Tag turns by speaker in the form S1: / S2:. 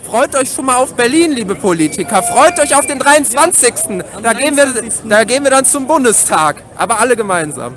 S1: freut euch schon mal auf Berlin, liebe Politiker. Freut euch auf den 23. Da gehen wir, da gehen wir dann zum Bundestag. Aber alle gemeinsam.